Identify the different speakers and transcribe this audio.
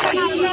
Speaker 1: Brasil!